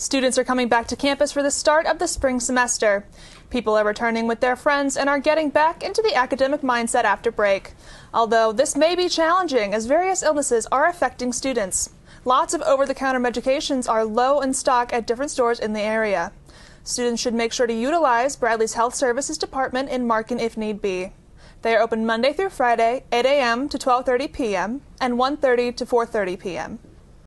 Students are coming back to campus for the start of the spring semester. People are returning with their friends and are getting back into the academic mindset after break. Although this may be challenging as various illnesses are affecting students. Lots of over the counter medications are low in stock at different stores in the area. Students should make sure to utilize Bradley's Health Services Department in Markin if need be. They are open Monday through Friday, 8 a.m. to 12:30 p.m. and 1:30 to 4:30 p.m.